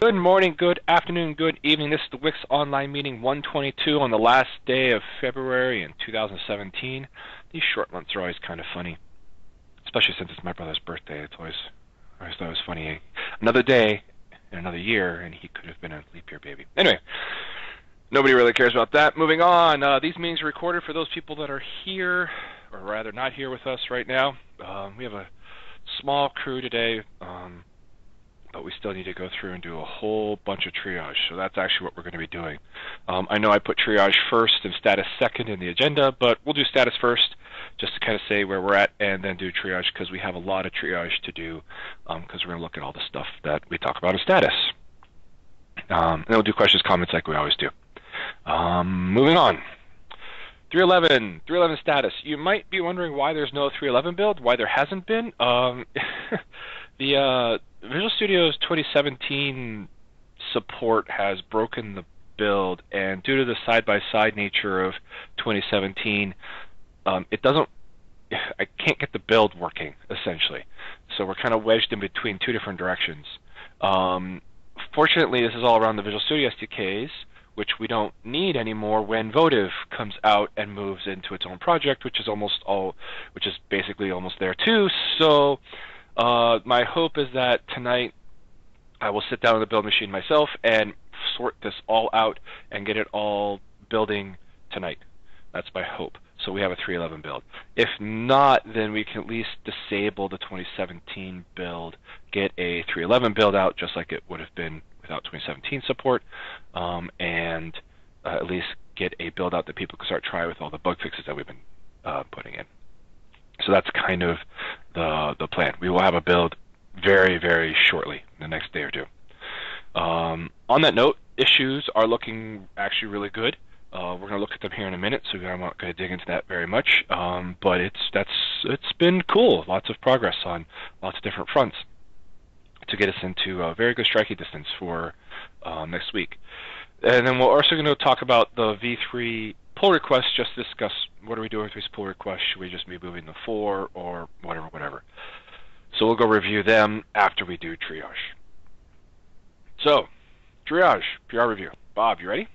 Good morning, good afternoon, good evening. This is the Wix Online Meeting 122 on the last day of February in 2017. These short months are always kind of funny, especially since it's my brother's birthday. It's always, I always thought it was funny. Another day in another year, and he could have been a leap year baby. Anyway, nobody really cares about that. Moving on. Uh, these meetings are recorded for those people that are here, or rather not here with us right now. Um, we have a small crew today. Um, but we still need to go through and do a whole bunch of triage. So that's actually what we're going to be doing. Um, I know I put triage first and status second in the agenda, but we'll do status first just to kind of say where we're at and then do triage because we have a lot of triage to do because um, we're going to look at all the stuff that we talk about in status. Um, and we'll do questions, comments like we always do. Um, moving on. 311, 311 status. You might be wondering why there's no 311 build, why there hasn't been. Um, the uh, Visual Studio's 2017 support has broken the build, and due to the side-by-side nature of 2017, um, it doesn't. I can't get the build working essentially, so we're kind of wedged in between two different directions. Um, fortunately, this is all around the Visual Studio SDKs, which we don't need anymore when Votive comes out and moves into its own project, which is almost all, which is basically almost there too. So uh, my hope is that tonight I will sit down on the build machine myself and sort this all out and get it all building tonight. That's my hope. So we have a 311 build. If not, then we can at least disable the 2017 build, get a 311 build out just like it would have been without 2017 support, um, and uh, at least get a build out that people can start trying with all the bug fixes that we've been uh, putting in. So that's kind of the the plan. We will have a build very very shortly, the next day or two. Um, on that note, issues are looking actually really good. Uh, we're going to look at them here in a minute, so I'm not going to dig into that very much. Um, but it's that's it's been cool. Lots of progress on lots of different fronts to get us into a very good striking distance for uh, next week. And then we're also going to talk about the V3 pull requests. Just discuss what are we doing with these pull requests? Should we just be moving the four or whatever, whatever. So we'll go review them after we do triage. So, triage, PR review. Bob, you ready?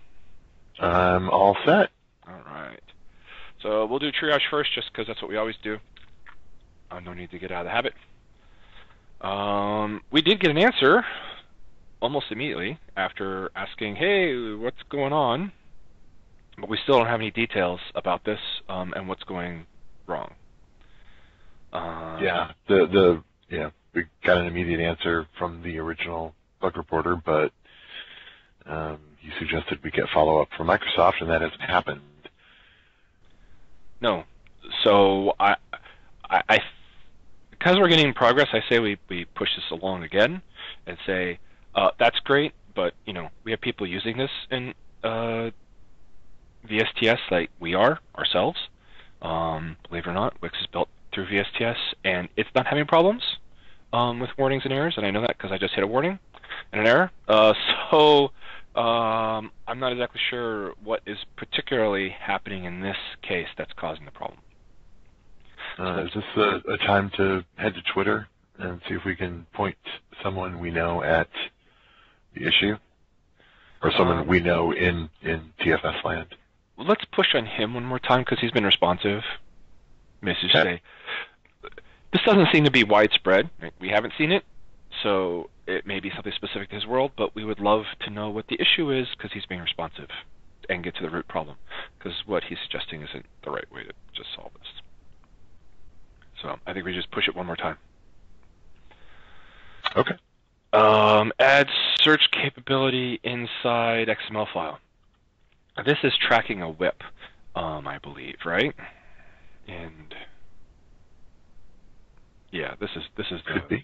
I'm all set. All right. So we'll do triage first just because that's what we always do. Uh, no need to get out of the habit. Um, we did get an answer almost immediately after asking, hey, what's going on? But we still don't have any details about this um, and what's going wrong. Uh, yeah, the the yeah we got an immediate answer from the original bug reporter, but um, he suggested we get follow up from Microsoft, and that hasn't happened. No, so I I, I because we're getting progress, I say we we push this along again and say uh, that's great, but you know we have people using this in uh, VSTS like we are ourselves. Um, believe it or not, Wix is built through VSTS, and it's not having problems um, with warnings and errors, and I know that because I just hit a warning and an error. Uh, so um, I'm not exactly sure what is particularly happening in this case that's causing the problem. Uh, is this a, a, time to head to Twitter and see if we can point someone we know at the issue, or someone um, we know in in TFS land? Let's push on him one more time because he's been responsive. Message say, this doesn't seem to be widespread. We haven't seen it, so it may be something specific to his world, but we would love to know what the issue is because he's being responsive and get to the root problem because what he's suggesting isn't the right way to just solve this. So I think we just push it one more time. Okay. Um, add search capability inside XML file. This is tracking a WIP, um, I believe, right? And yeah, this is this is the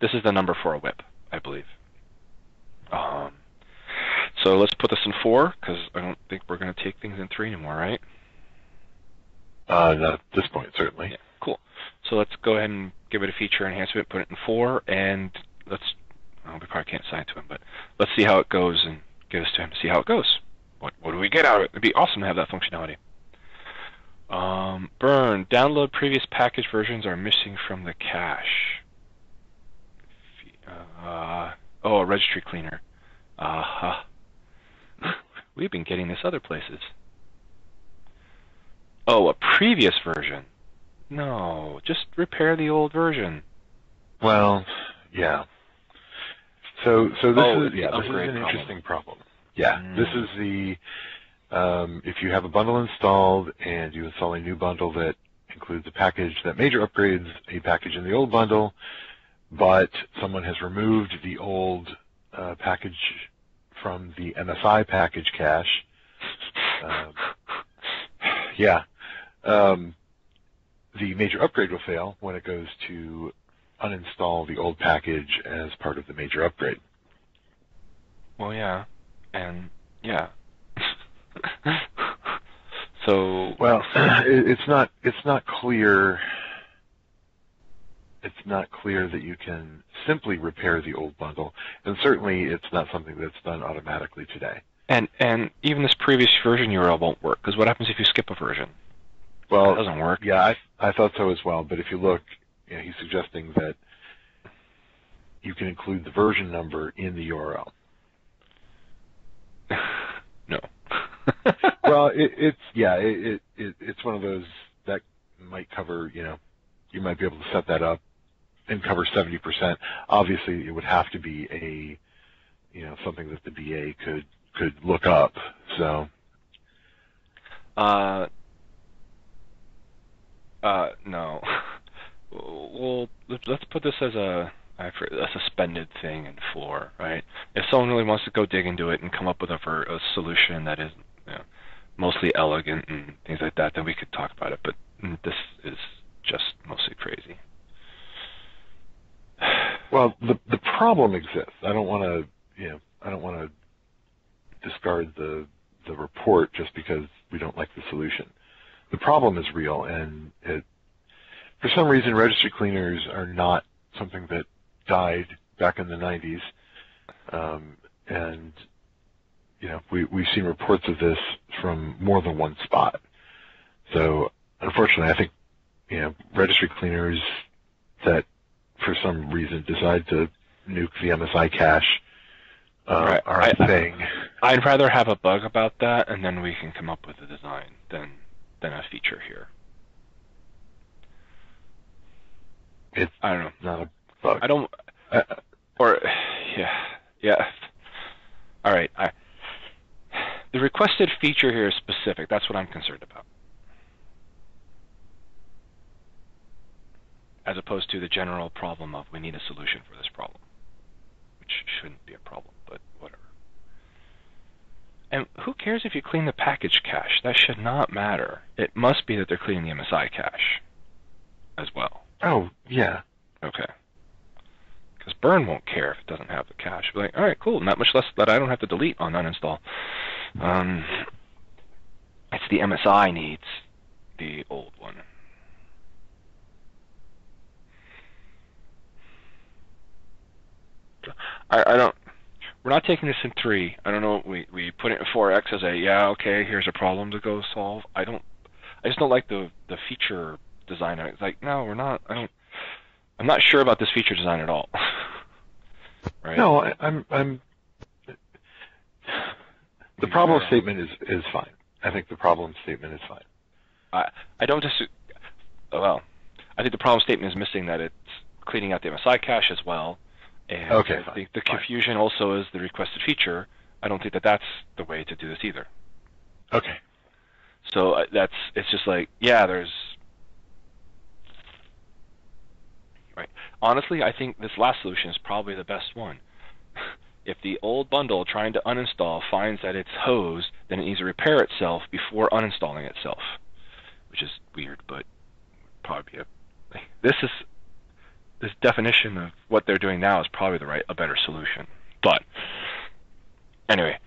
this is the number for a WIP, I believe. Um, so let's put this in four because I don't think we're going to take things in three anymore, right? Uh, not at this point, certainly. Yeah, cool. So let's go ahead and give it a feature enhancement, put it in four, and let's. Well, we probably can't assign it to him, but let's see how it goes and give this to him to see how it goes. What, what do we get out of it? It'd be awesome to have that functionality. Um, burn. Download previous package versions are missing from the cache. Uh, oh, a registry cleaner. Aha. Uh-huh. We've been getting this other places. Oh, a previous version. No, just repair the old version. Well, yeah. So, so this Oh, is yeah, this is an problem. interesting problem. Yeah, Mm. this is the um, if you have a bundle installed and you install a new bundle that includes a package that major upgrades a package in the old bundle, but someone has removed the old uh, package from the MSI package cache. Um, yeah. Um, the major upgrade will fail when it goes to uninstall the old package as part of the major upgrade. Well, yeah, and yeah. so Well, it's not it's not clear. It's not clear that you can simply repair the old bundle, and certainly it's not something that's done automatically today. and and even this previous version URL won't work because what happens if you skip a version? Well, it doesn't work. yeah, I I thought so as well. But if you look, you know, he's suggesting that you can include the version number in the URL. no. well, it, it's yeah, it, it, it it's one of those that might cover. You know, you might be able to set that up and cover seventy percent. Obviously, it would have to be a you know something that the BA could could look up. So Uh, uh, no. Well, let- let's put this as a For- a suspended thing in floor, right? If someone really wants to go dig into it and come up with a, a solution that is you know, mostly elegant and things like that, then we could talk about it. But this is just mostly crazy. well, the the problem exists. I don't want to you know I don't want to discard the the report just because we don't like the solution. The problem is real, and it for some reason registry cleaners are not something that died back in the 90s, um, and you know we we've seen reports of this from more than one spot. So unfortunately, I think you know registry cleaners that for some reason decide to nuke the MSI cache uh, Right. are I- a thing. I'd rather have a bug about that, and then we can come up with a design than than a feature here. It's I don't know. not a bug. I don't. Uh, Or yeah, yeah. All right. I, the requested feature here is specific. That's what I'm concerned about. As opposed to the general problem of we need a solution for this problem, which shouldn't be a problem, but whatever. And who cares if you clean the package cache? That should not matter. It must be that they're cleaning the MSI cache as well. oh yeah, Okay. Because Burn won't care if it doesn't have the cache. Be like, all right, cool. Not much less that I don't have to delete on uninstall. Um, it's the MSI needs the old one. I, I don't. We're not taking this in three. I don't know. We we put it in four X as a yeah. Okay, here's a problem to go solve. I don't. I just don't like the the feature design. It's like no, we're not. I don't. I'm not sure about this feature design at all. right? no, I, I'm I'm. The problem Yeah. statement is is fine. I think the problem statement is fine. I I don't dis. Well, I think the problem statement is missing that it's cleaning out the MSI cache as well. And Okay, I fine, think the fine. confusion also is the requested feature. I don't think that that's the way to do this either. Okay. So uh, that's it's just like yeah, there's right. Honestly, I think this last solution is probably the best one. If the old bundle trying to uninstall finds that it's hosed, then it needs to repair itself before uninstalling itself, which is weird, but probably a this is this definition of what they're doing now is probably the right a better solution. But anyway,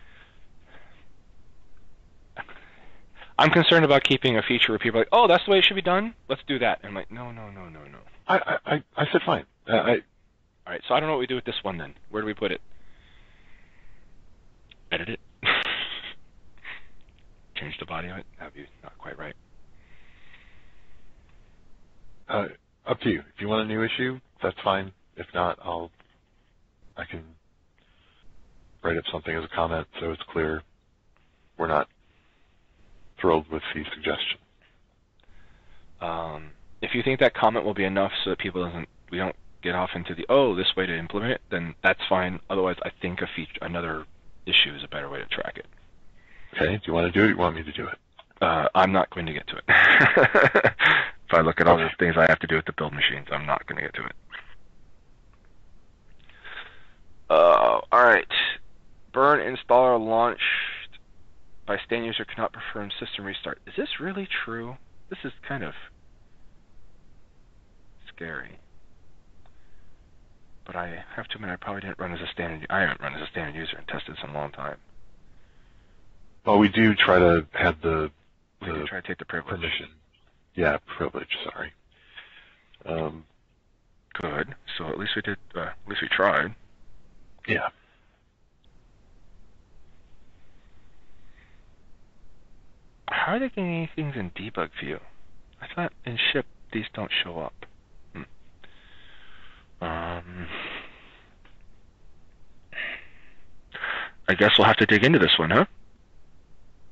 I'm concerned about keeping a feature where people are like, oh, that's the way it should be done. Let's do that. And I'm like, no, no, no, no, no. I I I, said fine. I All right, so I don't know what we do with this one then. Where do we put it? Edit it. Change the body of it. That'd be not quite right. uh, up to you. If you want a new issue, that's fine. If not, I'll I can write up something as a comment so it's clear we're not thrilled with the suggestion. Um, if you think that comment will be enough so that people doesn't we don't get off into the oh this way to implement it, then that's fine. Otherwise, I think a feature another issue is a better way to track it. Okay. Do you want to do it? Or you want me to do it? Uh, I'm not going to get to it. if I look at all Okay. the things I have to do with the build machines, I'm not going to get to it. Uh, all right. Burn installer launched by stand user cannot perform system restart. Is this really true? This is kind of scary. But I have to admit, I probably didn't run as a standard. I haven't run as a standard user and tested this in a long time. Well, we do try to have the, We the can try to take the privilege. permission. Yeah, privilege. Sorry. Um, Good. So at least we did. Uh, at least we tried. yeah. How are they getting any things in debug view? I thought in ship these don't show up. Hmm. Um, I guess we'll have to dig into this one, huh?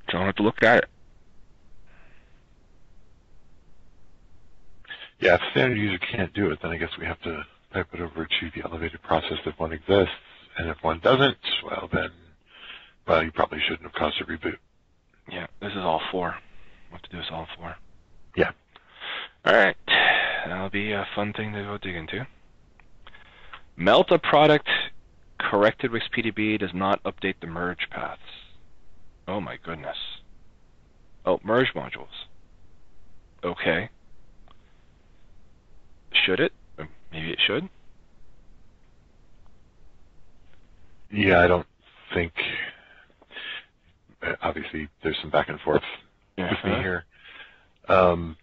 So I'll have to look at it. Yeah, if standard user can't do it, then I guess we have to pipe it over to the elevated process if one exists. And if one doesn't, well then, well, you probably shouldn't have caused a reboot. Yeah, this is all four. We'll have to do this all four. Yeah. All right. That'll be a fun thing to go dig into. Melt a product corrected Wix PDB does not update the merge paths. Oh my goodness. Oh, merge modules. Okay. Should it? Maybe it should. Yeah, I don't think. Uh, Obviously, there's some back and forth with me Uh-huh. here. Um,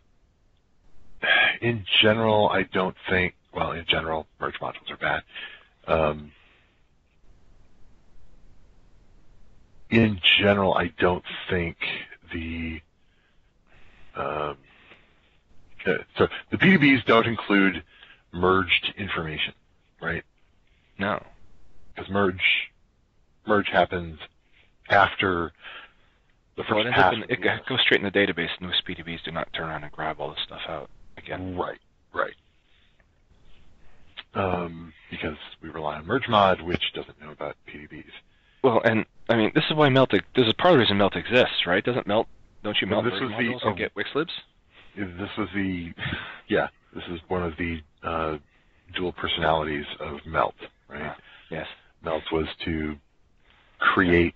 in general, I don't think. Well, in general, merge modules are bad. Um, in general, I don't think the um, uh, so the PDBs don't include merged information, right? No. because merge merge happens after the first Well, it, ends pass. in, it go- goes straight in the database, and those PDBs do not turn around and grab all this stuff out again. Right, right. Um, because we rely on merge mod, which doesn't know about PDBs. Well, and I mean, this is why Melt. This is part of the reason Melt exists, right? Doesn't Melt? Don't you Well, melt this merge was the- and oh. get Wix libs? This was the, yeah, this is one of the uh, dual personalities of Melt, right? Ah, Yes. Melt was to create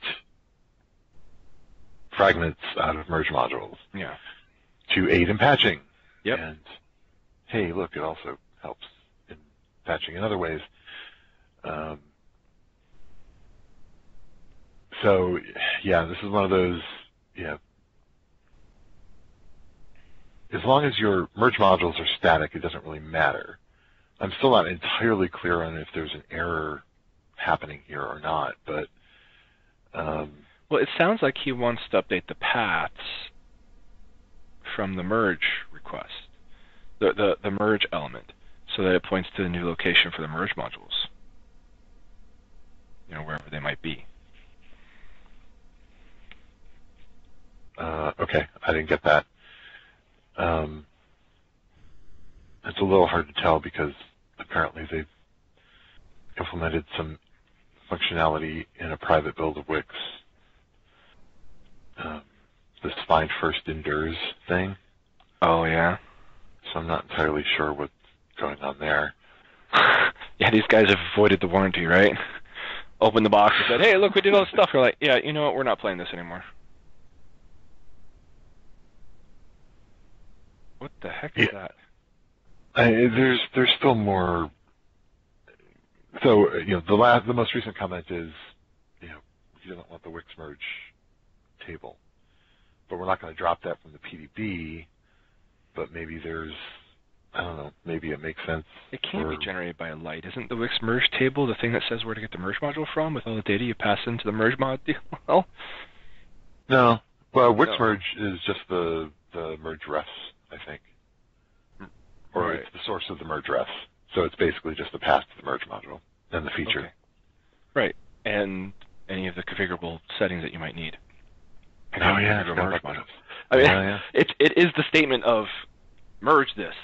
fragments out of merge modules Yeah. to aid in patching. Yep. And hey, look, it also helps in patching in other ways. Um, so yeah, this is one of those. Yeah. As long as your merge modules are static, it doesn't really matter. I'm still not entirely clear on if there's an error happening here or not, but um, Well, it sounds like he wants to update the paths from the merge request, the the, the merge element, so that it points to the new location for the merge modules. You know, wherever they might be. Uh, okay, I didn't get that. Um, it's a little hard to tell because apparently they've implemented some functionality in a private build of Wix. Um, this find first endures thing, Oh yeah. so I'm not entirely sure what's going on there. yeah, these guys have avoided the warranty, right? Opened the box and said, "Hey, look, we did all this stuff." We're like, "Yeah, you know what? We're not playing this anymore." What the heck is Yeah. that? I, there's there's still more. So uh, you know the last the most recent comment is, you know, you don't want the Wix merge table, but we're not going to drop that from the PDB. But maybe there's, I don't know, maybe it makes sense. It can't for- be generated by a light. Isn't the Wix merge table the thing that says where to get the merge module from with all the data you pass into the merge module? No, well, Wix No. merge is just the the merge refs, I think, or Right. it's the source of the merge refs. So it's basically just the path to the merge module and the feature. Okay. Right. And any of the configurable settings that you might need. Oh yeah, merge module. I mean, yeah, yeah. it it is the statement of merge this,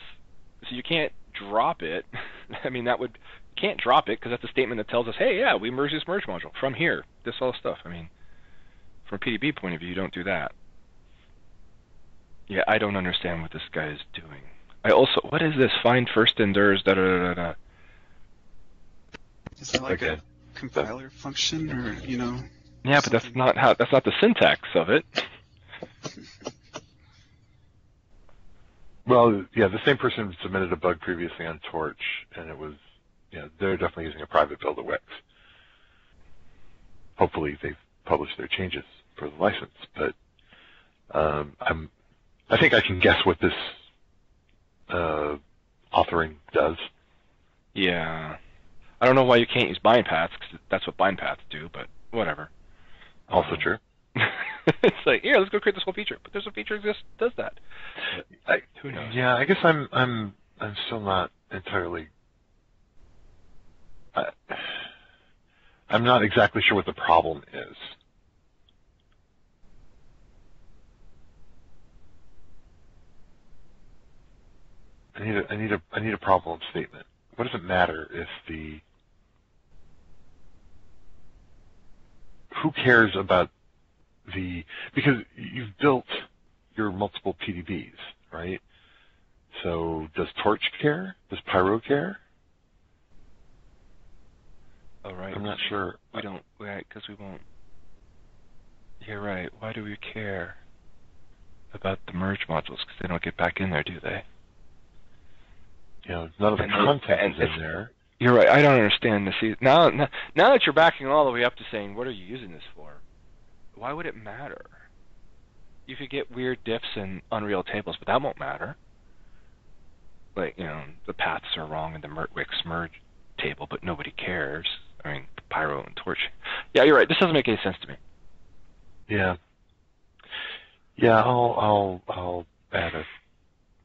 so you can't drop it. I mean, that would can't drop it because that's a statement that tells us, hey, yeah, we merge this merge module from here. This all stuff. I mean, from a PDB point of view, you don't do that. Yeah, I don't understand what this guy is doing. I also, what is this? Find first endures da da da da. Is that like okay. a compiler function, or you know? Yeah, but that's not how. That's not the syntax of it. Well, yeah, the same person submitted a bug previously on Torch, and it was, you know, they're definitely using a private build of Wix. Hopefully, they've published their changes for the license, but um, I'm, I think I can guess what this uh, authoring does. Yeah, I don't know why you can't use bind paths because that's what bind paths do, but whatever. Also true. it's like, here, let's go create this whole feature. But there's a feature that does that. I, Who knows? Yeah, I guess I'm I'm I'm still not entirely. I, I'm not exactly sure what the problem is. I need a I need a I need a problem statement. What does it matter if the who cares about the because you've built your multiple PDBs, right? So does Torch care? Does Pyro care? Oh right. I'm not sure. We don't, right? Because we won't. You're right. Why do we care about the merge modules? Because they don't get back in there, do they? You know, none of the content is in there. You're right. I don't understand this. Now, now, now that you're backing all the way up to saying, what are you using this for? why would it matter? You could get weird diffs in Unreal tables, but that won't matter. Like, you know, the paths are wrong in the Wix merge table, but nobody cares. I mean, Pyro and Torch. Yeah, you're right. This doesn't make any sense to me. Yeah. Yeah, I'll I'll I'll add it.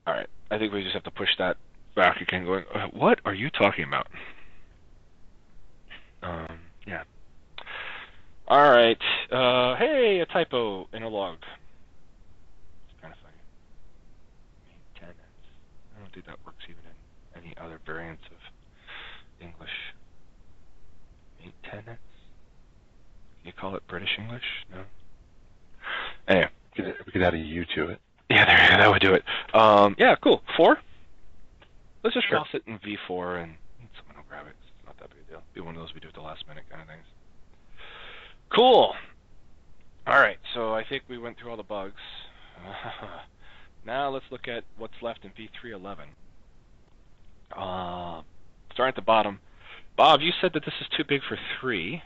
All right. I think we just have to push that back again. Going, uh, what are you talking about? Um, yeah. All right. Uh, hey, a typo in a log. It's kind of funny. Maintenance. I don't think that works even in any other variants of English. Maintenance. Can you call it British English? No. Anyway. We could add a U to it. Yeah, there, you go that would do it. Um, yeah, cool. Four. Let's just sure. it in V4 and someone will grab it. It's not that big a deal. Be one of those we do at the last minute kind of things. Cool. All right, so I think we went through all the bugs. now let's look at what's left in V311. Uh, starting at the bottom. Bob, you said that this is too big for three.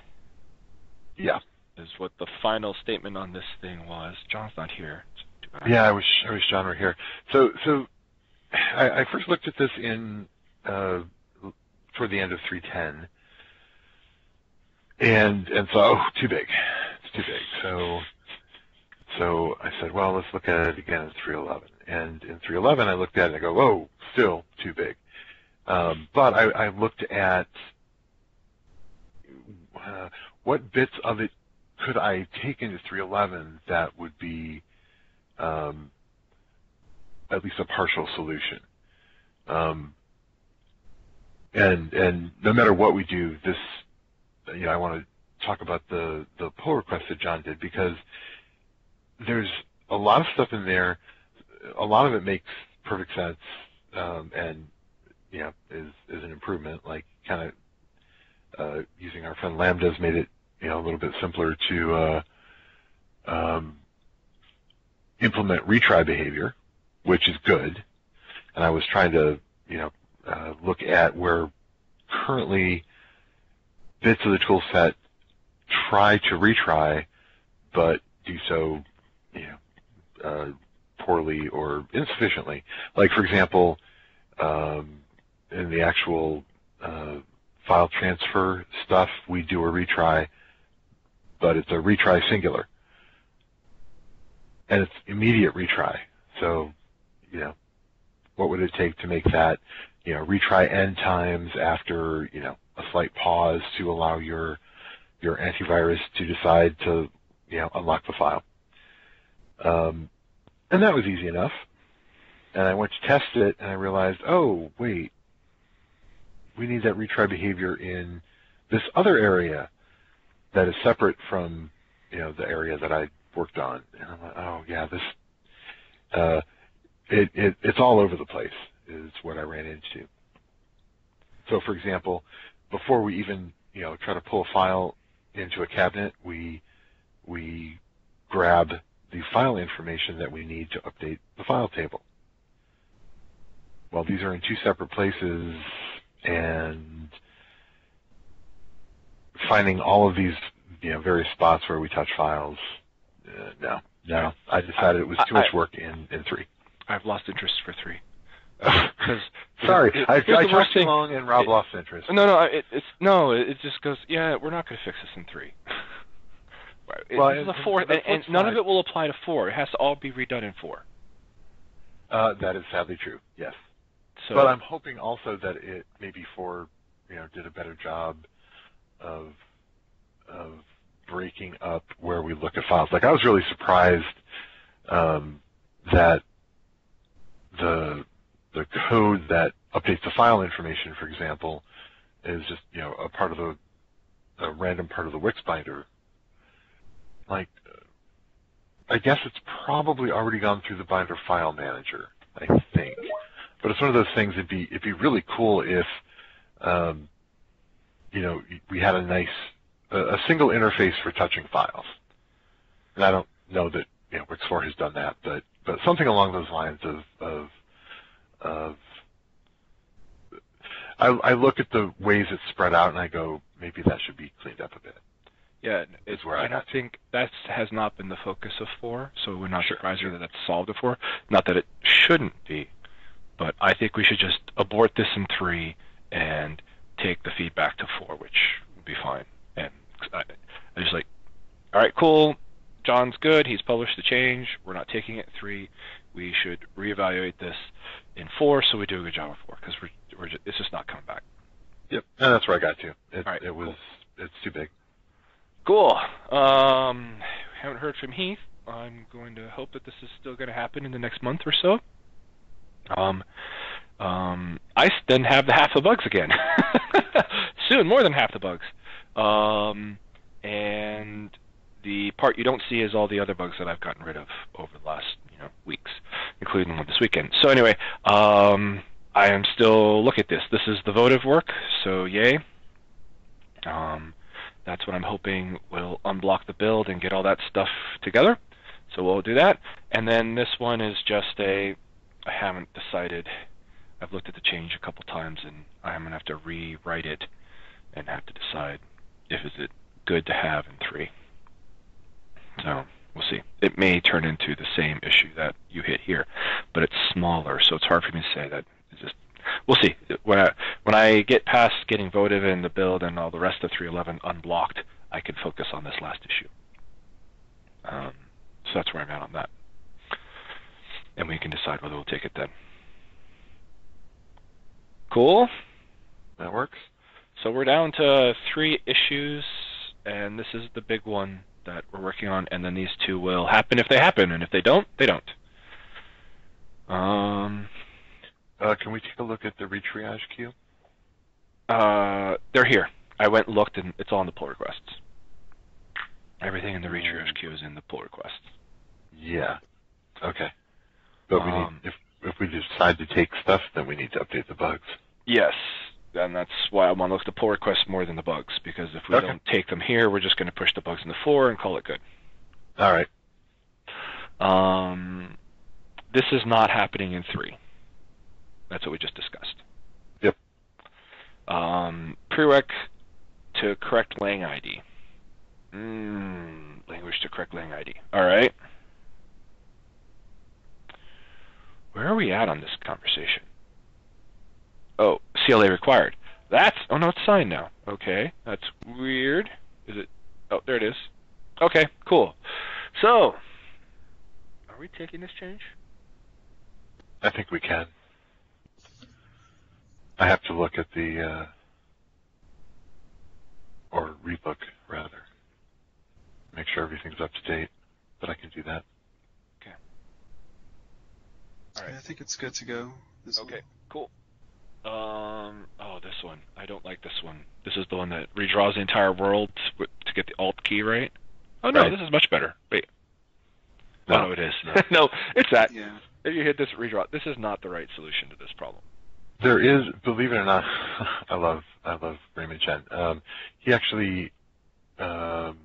Yeah. Is what the final statement on this thing was. John's not here. Yeah, I wish I wish John were here. So so I, I first looked at this in uh, toward the end of 310, and and so oh too big, it's too big. So so I said, well, let's look at it again in 311. And in 311, I looked at it and I go, whoa, still too big. Um, but I, I looked at uh, what bits of it could I take into 311 that would be um, at least a partial solution. Um, and and no matter what we do, this you know, I want to talk about the the pull request that John did because there's a lot of stuff in there. A lot of it makes perfect sense, um, and you know, is is an improvement. Like kind of uh, using our friend Lambdas made it you know a little bit simpler to uh, um, implement retry behavior, which is good. And I was trying to you know uh, look at where currently bits of the tool set try to retry, but do so, you know, uh, poorly or insufficiently. Like, for example, um, in the actual uh, file transfer stuff, we do a retry, but it's a retry singular. And it's immediate retry. So, you know, what would it take to make that, you know, retry n times after, you know, a slight pause to allow your your antivirus to decide to you know unlock the file. Um, and that was easy enough. And I went to test it, and I realized, oh wait, we need that retry behavior in this other area that is separate from you know the area that I worked on. And I'm like, oh yeah, this uh, it, it it's all over the place is what I ran into. So for example, before we even you know try to pull a file into a cabinet, we we grab the file information that we need to update the file table. Well, these are in two separate places, and finding all of these you know various spots where we touch files, uh, no, no. I decided it was too much work in in three. I've lost interest for three. Because sorry, it, I, I long and Rob it, lost interest. No, no, it, it's no. It just goes. Yeah, we're not going to fix this in three. well, it's a four, and, and none of it will apply to four. It has to all be redone in four. Uh, that is sadly true. Yes. So, but I'm hoping also that it maybe four, you know, did a better job of of breaking up where we look at files. Like I was really surprised um, that the the code that updates the file information, for example, is just you know a part of the a random part of the Wix binder. Like, I guess it's probably already gone through the binder file manager. I think, but it's one of those things. It'd be it'd be really cool if, um, you know, we had a nice a, single interface for touching files. And I don't know that you know Wix4 has done that, but but something along those lines of of of I, I look at the ways it's spread out and I go, maybe that should be cleaned up a bit. Yeah, it's where I, I don't think that has not been the focus of four, so we're not sure. surprised that that's solved it for. Not that it shouldn't be, but I think we should just abort this in three and take the feedback to four, which would be fine. And I, I just like, all right, cool. John's good. He's published the change. We're not taking it three. We should reevaluate this in four, so we do a good job of four because we're, we're just, it's just not coming back. Yep, and that's where I got to. It, right, it was cool. it's too big. Cool. Um, haven't heard from Heath. I'm going to hope that this is still going to happen in the next month or so. Um, um, I then have the half the bugs again. Soon, more than half the bugs. Um, and the part you don't see is all the other bugs that I've gotten rid of over the last you know weeks, including this weekend. So anyway, um, I am still look at this. This is the votive work, so yay. Um, that's what I'm hoping will unblock the build and get all that stuff together. So we'll do that. And then this one is just a, I haven't decided. I've looked at the change a couple times and I'm to have to rewrite it and have to decide if is it good to have in three. So we'll see. It may turn into the same issue that you hit here, but it's smaller, so it's hard for me to say that. It's just we'll see. When I when I get past getting Votive the build and all the rest of 311 unblocked, I can focus on this last issue. Um, so that's where I'm at on that, and we can decide whether we'll take it then. Cool. That works. So we're down to three issues, and this is the big one that we're working on, and then these two will happen if they happen, and if they don't, they don't. Um, uh, can we take a look at the retriage queue? Uh, they're here. I went and looked, and it's all in the pull requests. Everything in the retriage queue is in the pull requests. Yeah. Okay. But we um, need if if we decide to take stuff, then we need to update the bugs. Yes, and that's why I want to look at the pull requests more than the bugs, because if we okay. don't take them here, we're just going to push the bugs in the floor and call it good. All right. Um, this is not happening in three. That's what we just discussed. Yep. Um, prereq to correct lang ID. Mm, language to correct lang ID. All right. Where are we at on this conversation? Oh, CLA required. That's oh no, it's signed now. Okay, that's weird. Is it? Oh, there it is. Okay, cool. So, are we taking this change? I think we can. I have to look at the uh, or rebook rather. Make sure everything's up to date, but I can do that. Okay. All right. I think it's good to go. as Okay, well. cool. Um, oh, this one. I don't like this one. This is the one that redraws the entire world to, to get the alt key right. Oh no, Right. this is much better. Wait. No, oh no, it is. no. No, it's that. Yeah. If you hit this redraw, this is not the right solution to this problem. There is, believe it or not, I love I love Raymond Chen. Um, he actually um,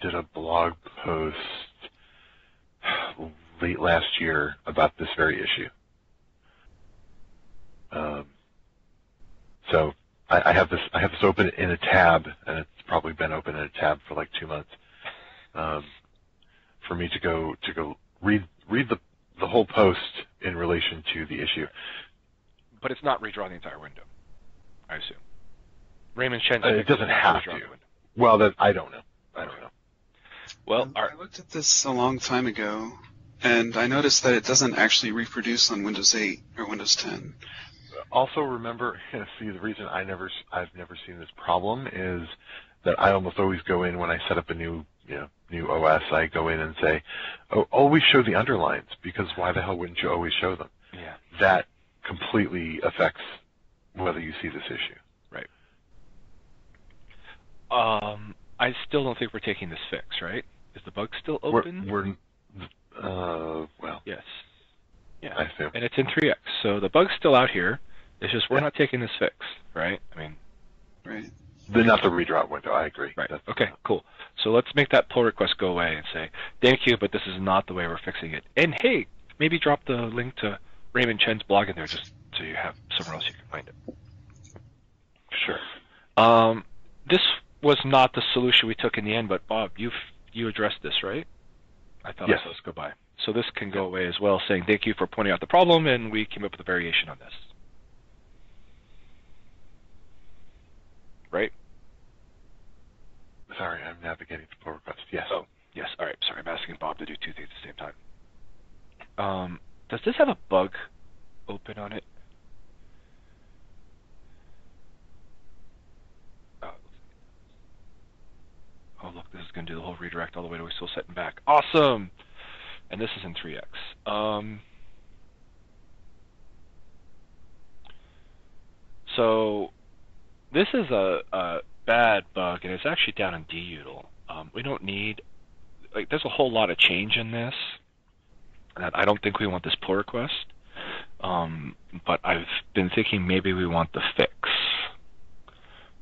did a blog post late last year about this very issue. Um, so I, I have this I have this open in a tab, and it's probably been open in a tab for like two months. Um, for me to go to go read read the the whole post in relation to the issue. But it's not redraw the entire window. I assume. Raymond Chen. Uh, it doesn't have to. the. Well, that I don't know. I don't know. Well, Um, all right. I looked at this a long time ago, and I noticed that it doesn't actually reproduce on Windows 8 or Windows 10. Also, remember, see, the reason I never, I've never seen this problem is that I almost always go in when I set up a new, you know, new OS. I go in and say, "Oh, always show the underlines," because why the hell wouldn't you always show them? Yeah. That completely affects whether you see this issue. Right. Um, I still don't think we're taking this fix, right? Is the bug still We're, open? we're uh, well, yes. Yeah. And it's in 3x. So the bug's still out here. It's just we're not taking this fix, right? I mean, Right. The, not the redraw window. I agree. right. That's- Okay, cool. So let's make that pull request go away and say, thank you, but this is not the way we're fixing it. And hey, maybe drop the link to Raymond Chen's blog in there just so you have somewhere else you can find it. Sure. Um, this was not the solution we took in the end, but Bob, you you addressed this, right? I thought Yes. I saw this go by. So this can go away as well, saying thank you for pointing out the problem, and we came up with a variation on this. Right? Sorry, I'm navigating to pull request. Yes. Oh, yes. All right. Sorry, I'm asking Bob to do two things at the same time. Um, does this have a bug open on it? Oh, oh look, this is going to do the whole redirect all the way to we still set and back. Awesome! And this is in 3x. Um, so this is a, a bad bug, and it's actually down in dutil. Um, we don't need like there's a whole lot of change in this that I don't think we want this pull request. Um, but I've been thinking maybe we want the fix,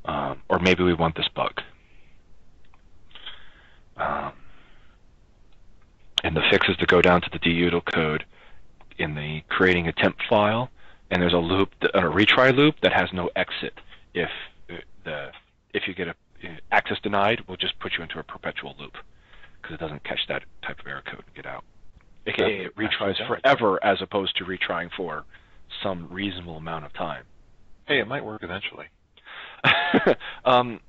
um, or maybe we want this bug. Um, and the fix is to go down to the dutil code in the creating a temp file, and there's a loop, a retry loop that has no exit. If the if you get a access denied, we'll just put you into a perpetual loop because it doesn't catch that type of error code and get out. AKA it retries forever as opposed to retrying for some reasonable amount of time. Hey, it might work eventually. um,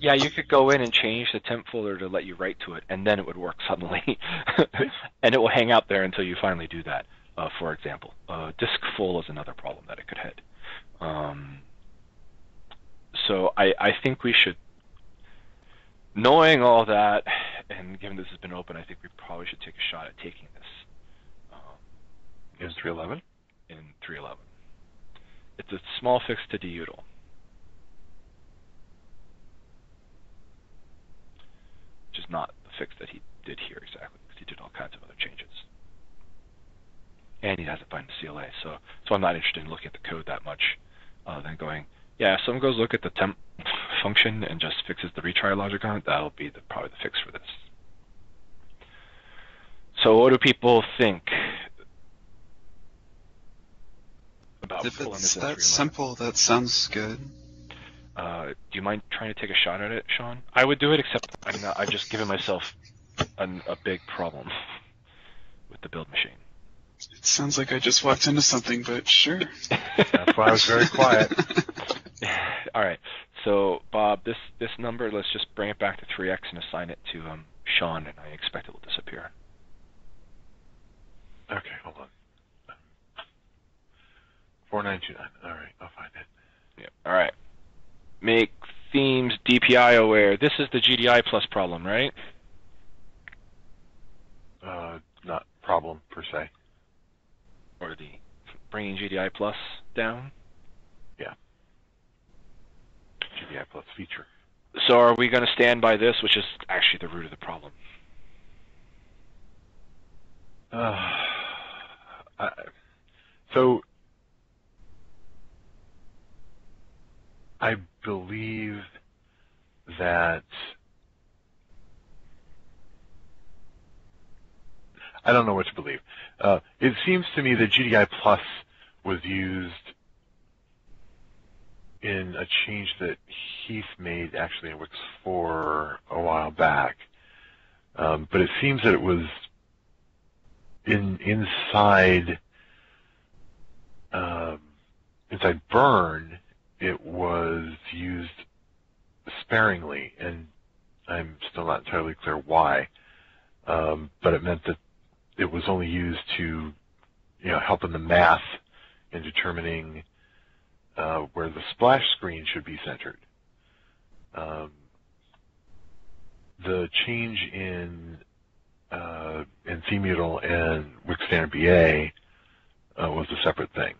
yeah, you could go in and change the temp folder to let you write to it, and then it would work suddenly, and it will hang out there until you finally do that. Uh, for example, uh, disk full is another problem that it could hit. Um, so I, I think we should, knowing all that, and given this has been open, I think we probably should take a shot at taking this um, In 311? in 311. It's a small fix to dutil. Which is not the fix that he did here exactly, because he did all kinds of other changes. And he hasn't found the CLA, so so I'm not interested in looking at the code that much, uh, than going, yeah, if someone goes look at the temp function and just fixes the retry logic on it, that'll be the, probably the fix for this. So what do people think about If pulling it's this in that 311? simple, that sounds good. Uh, do you mind trying to take a shot at it, Sean? I would do it, except I'm not, I've just given myself an, a big problem with the build machine. It sounds like I just walked into something, but sure. That's why I was very quiet. All right. So Bob, this this number, let's just bring it back to 3x and assign it to um, Sean, and I expect it will disappear. Okay, hold on. 4929. All right, I'll find it. Yep. All right. Make themes DPI aware. This is the GDI plus problem, right? Uh, not problem per se. Or the bringing GDI Plus down? GDI Plus feature. So are we going to stand by this, which is actually the root of the problem? Uh, I, so I believe that I don't know what to believe. Uh, it seems to me that GDI Plus was used in a change that Heath made actually in Wix 4 a while back. Um, but it seems that it was in inside um, inside Burn, it was used sparingly, and I'm still not entirely clear why. Um, but it meant that it was only used to, you know, help in the math in determining uh, where the splash screen should be centered. Um, the change in uh, in ThemeUtil and Wix Standard BA uh, was a separate thing.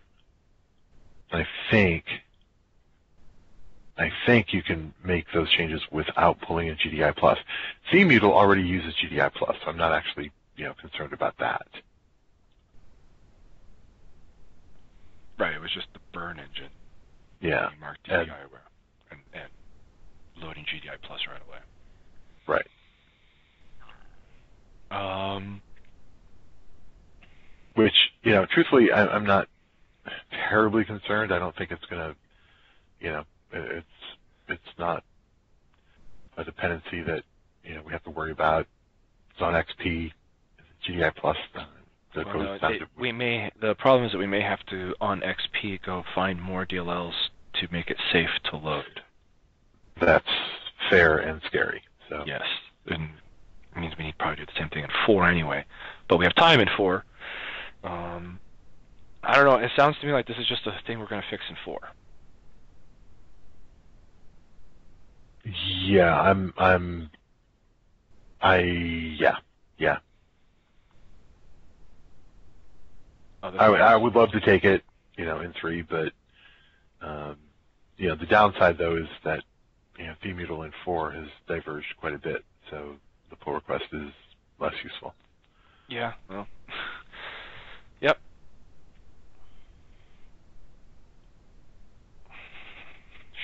I think I think you can make those changes without pulling in GDI plus. ThemeUtil already uses GDI plus, so I'm not actually you know concerned about that. Right, it was just the burn engine. Yeah. Marked GDI aware and, and loading GDI plus right away. Right. Um, which you know, truthfully, I, I'm not terribly concerned. I don't think it's going to, you know, it's it's not a dependency that you know we have to worry about. It's on XP, GDI plus. Well, no, it, we may the problem is that we may have to on XP go find more DLLs to make it safe to load. That's fair and scary. So yes, and it means we need probably do the same thing in four anyway, but we have time in four. Um, I don't know. It sounds to me like this is just a thing we're going to fix in four. Yeah, I'm. I'm. I yeah yeah. I, I would love to take it, you know, in three, but um, you know, the downside though is that you know, ThemeUtil in four has diverged quite a bit, so the pull request is less useful. Yeah, well, yep.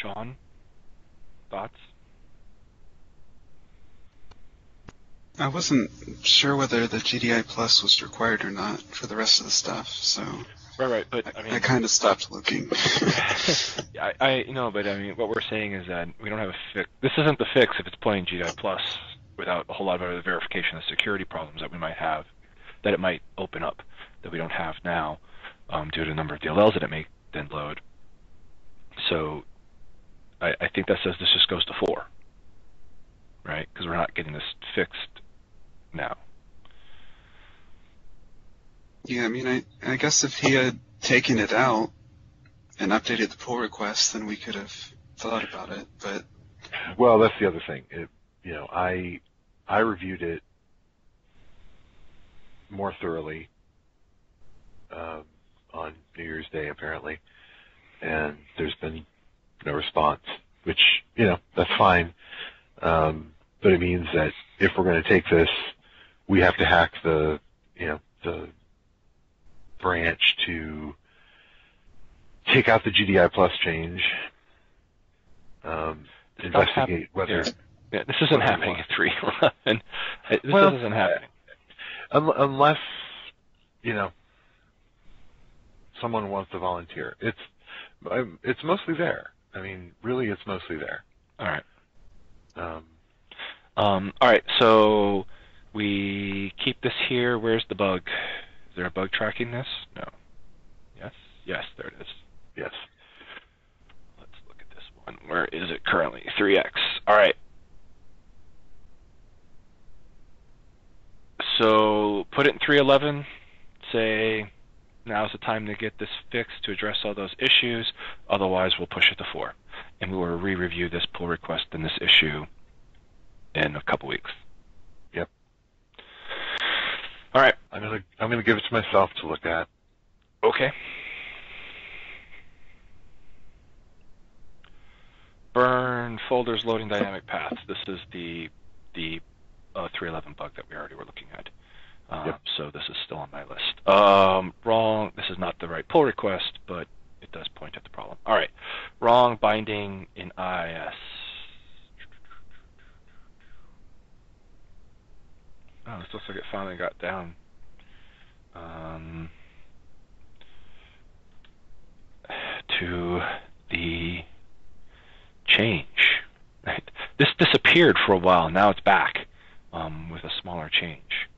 Sean, thoughts? I wasn't sure whether the GDI Plus was required or not for the rest of the stuff, so right, right. But I, mean, I kind of stopped looking. I, I know, but I mean, what we're saying is that we don't have a fix. This isn't the fix if it's playing GDI Plus without a whole lot of other verification of security problems that we might have, that it might open up that we don't have now um, due to the number of DLLs that it may then load. So I, I think that says this just goes to four, right? Because we're not getting this fixed now. Yeah, I mean, I, I guess if he had taken it out and updated the pull request, then we could have thought about it. But well, that's the other thing. It, you know, I I reviewed it more thoroughly uh, on New Year's Day, apparently, and there's been no response, which you know that's fine. Um, but it means that if we're going to take this, we have to hack the you know the branch to take out the GDI plus change, um, investigate whether. Yeah. Yeah, this isn't happening at 311. This well, isn't happening. Unless, you know, someone wants to volunteer. It's it's mostly there. I mean, really, it's mostly there. All right. Um, um, all right, so we keep this here. Where's the bug? Is there a bug tracking this? No. Yes? Yes, there it is. Yes. Let's look at this one. Where is it currently? 3x. All right. So put it in 311. Say now's the time to get this fixed to address all those issues. Otherwise, we'll push it to 4. And we will re-review this pull request and this issue in a couple weeks. All right. I'm gonna I'm gonna give it to myself to look at. Okay. Burn folders loading dynamic paths. This is the the uh, 311 bug that we already were looking at. Uh, Yep. So this is still on my list. Um, wrong. This is not the right pull request, but it does point at the problem. All right. Wrong binding in IIS. Oh, this looks like it finally got down. Um, to the change. Right? This disappeared for a while. Now it's back um, with a smaller change.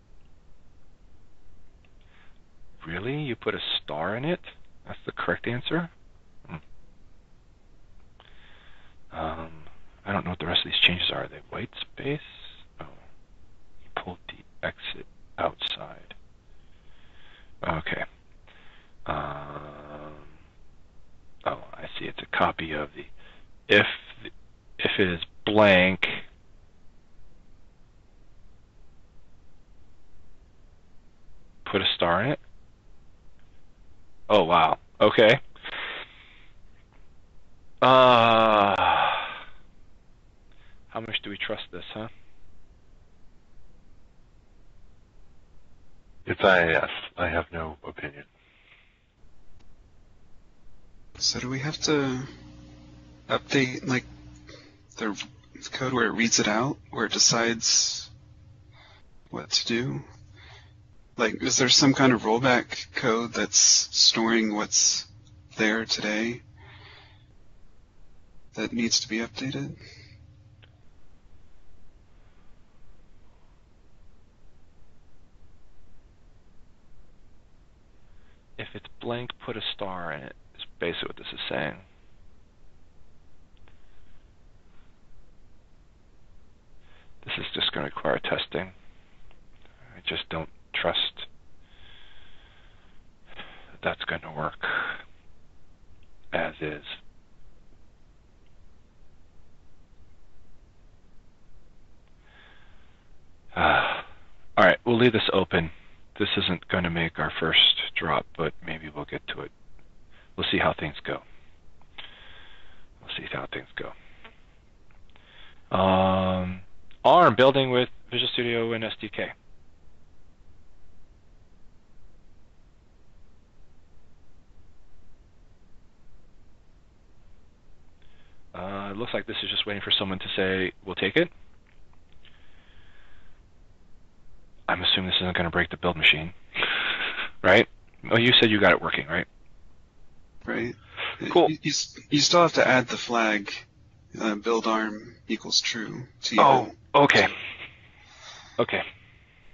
Really? You put a star in it? That's the correct answer? Hmm. Um, I don't know what the rest of these changes are. Are they white space? Oh. You pulled the exit outside. Okay. Um, oh, I see. It's a copy of the if if it is blank. Put a star in it. Oh wow. Okay. Uh, how much do we trust this, huh? It's IIS. I have no opinion. So do we have to update like the code where it reads it out, where it decides what to do? Like, is there some kind of rollback code that's storing what's there today that needs to be updated? If it's blank, put a star in it. Is basically what this is saying. This is just going to require testing. I just don't trust that that's going to work as is. Uh, all right, we'll leave this open. This isn't going to make our first drop, but maybe we'll get to it. We'll see how things go. We'll see how things go. Um, ARM building with Visual Studio and SDK. Uh, it looks like this is just waiting for someone to say, we'll take it. I'm assuming this isn't going to break the build machine, right? Oh, you said you got it working, right? Right? Cool. You, you, you still have to add the flag uh, build arm equals true to Oh, even- okay. Okay.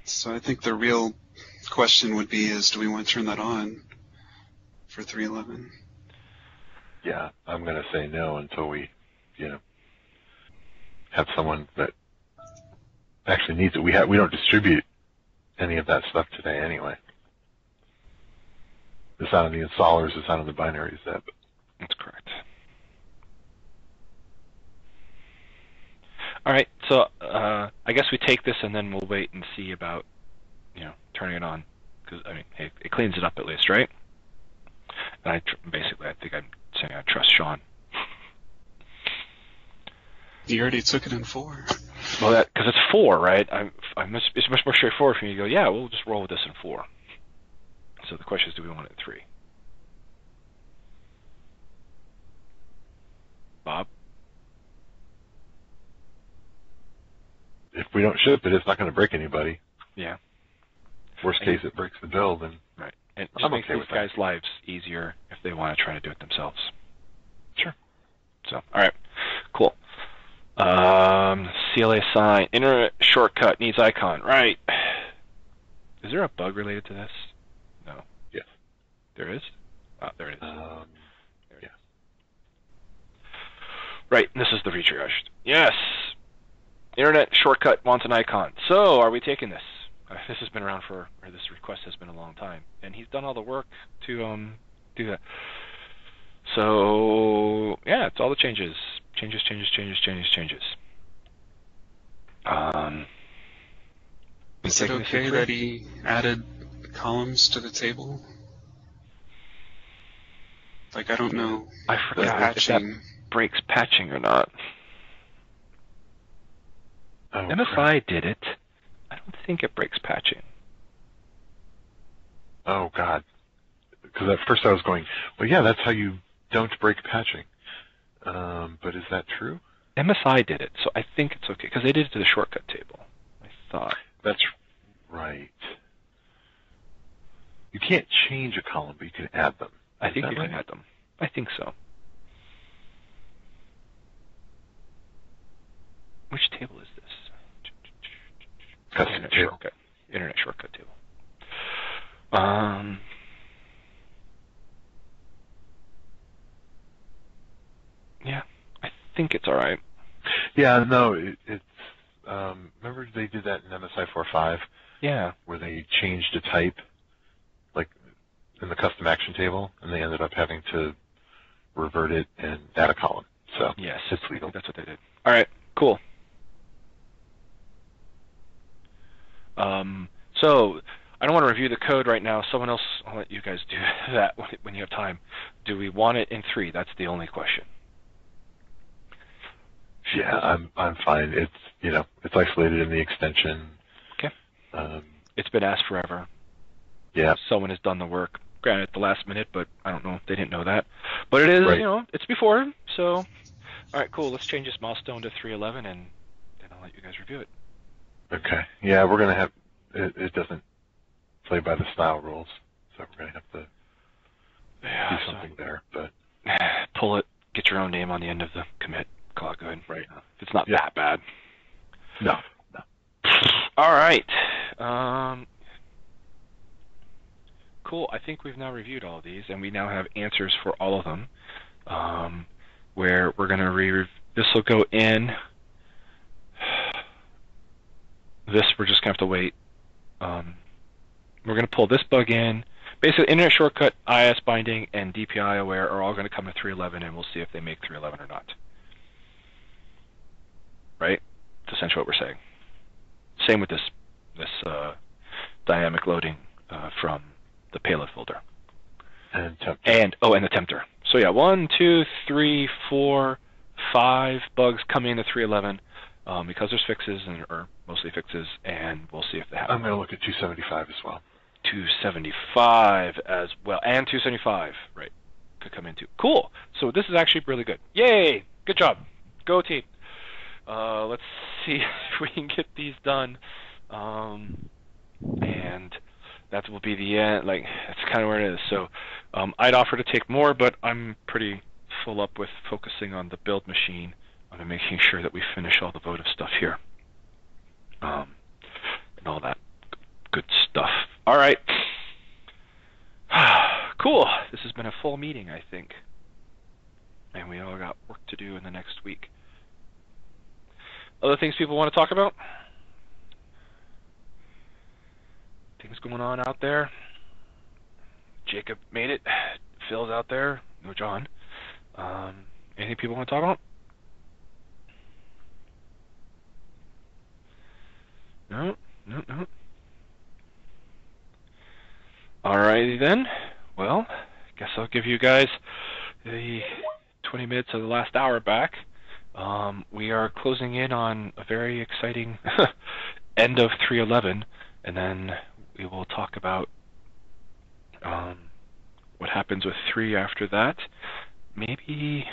So I think the real question would be is do we want to turn that on for 311? Yeah, I'm gonna say no until we, you know, have someone that actually needs it. We have we don't distribute any of that stuff today anyway. It's not on the installers. It's not on the binaries. That That's correct. All right, so uh, I guess we take this and then we'll wait and see about, you know, turning it on because I mean, hey, it cleans it up at least, right? And I tr- basically, I think I'm saying I trust Sean. You already took it in four. Well, that because it's four, right? I'm, much, it's much more straightforward for me to go. Yeah, we'll just roll with this in four. So the question is, do we want it in three? Bob, if we don't ship it, it's not going to break anybody. yeah, Worst And- case, it breaks the build, and right. And I'm makes okay these with that. guys' lives easier if they want to try to do it themselves. Sure. So, all right, cool. Um, CLA sign, internet shortcut needs icon. Right. Is there a bug related to this? No. Yes. There is. Oh, there it is. um, Right, and this is the retriage. Yes. Internet shortcut wants an icon. So, are we taking this? Uh, this has been around for, or this request has been a long time, and he's done all the work to um do that. So, yeah, it's all the changes, changes, changes, changes, changes, changes. Um, Is it okay for- that he added columns to the table? Like I don't know I forgot if that breaks patching or not. Oh, crap. MSI did it. I don't think it breaks patching. Oh God. Because at first I was going, well, yeah, that's how you don't break patching. Um, but is that true? MSI did it, so I think it's okay because they did it to the shortcut table. I thought. That's right. You can't change a column, but you can add them. I Is think you can add them. I think so. Which table is this? Internet table. shortcut. Internet shortcut table. Um. Yeah, I think it's all right. Yeah, no, it, it's. Um, remember they did that in MSI 4.5 Yeah. where they changed a type, like in the custom action table, and they ended up having to revert it and add a column. So Yes. it's legal. that's what they did. All right. Cool. Um, so I don't want to review the code right now. Someone else, I'll let you guys do that when- when you have time. Do we want it in three? That's the only question. Yeah, I'm I'm fine. It's you know it's isolated in the extension. Okay. Um, It's been asked forever. yeah, Someone has done the work. Granted, at the last minute, but I don't know. They didn't know that. But it is, Right. you know, it's before. So, all right, cool. Let's change this milestone to 311, and then I'll let you guys review it. Okay. Yeah, we're gonna have it, it doesn't play by the style rules, so we're gonna have to Yeah. do so- something there. But pull it, get your own name on the end of the commit, it good. Right. It's not Yeah. that bad. no, All right. Um, cool. I think we've now reviewed all of these, and we now have answers for all of them. Um, where we're going to re. This will go in. This we're just going to have to wait. Um, we're going to pull this bug in. Basically, Internet Shortcut, IS binding, and DPI aware are all going to come to 311, and we'll see if they make 311 or not. Right? That's essentially what we're saying. Same with this this uh, dynamic loading uh, from the payload folder. and. And oh, and the tempter. So yeah, one, two, three, four, five bugs coming into 311 um, because there's fixes and or mostly fixes, and we'll see if they happen. I'm gonna look at 275 as well. 275 as well, and 275, right, could come into. Cool. So this is actually really good. Yay! Good job. Go team. Uh, let's see if we can get these done. Um, and that will be the end. Like that's kind of where it is. So um, I'd offer to take more, but I'm pretty full up with focusing on the build machine and making sure that we finish all the votive stuff here. Um, and all that good stuff. All right. cool. This has been a full meeting, I think. And we all got work to do in the next week. Other things people want to talk about? Things going on out there? Jacob made it. Phil's out there. No John. Um, anything people want to talk about? No, no, no. Alrighty then. Well, guess I'll give you guys the 20 minutes of the last hour back. Um, we are closing in on a very exciting end of 311, and then we will talk about um, what happens with 3 after that. Maybe,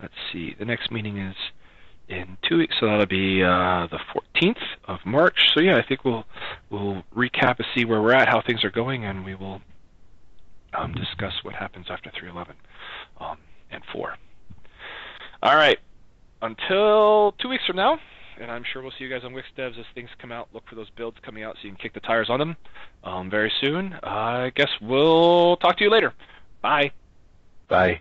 let's see, the next meeting is in two weeks, so that'll be uh, the 14th of March. So yeah, I think we'll we'll recap and see where we're at, how things are going, and we will um, discuss what happens after 311 um, and 4. All right, until two weeks from now, and I'm sure we'll see you guys on Wix Devs as things come out. Look for those builds coming out so you can kick the tires on them um, very soon. I guess we'll talk to you later. Bye. Bye.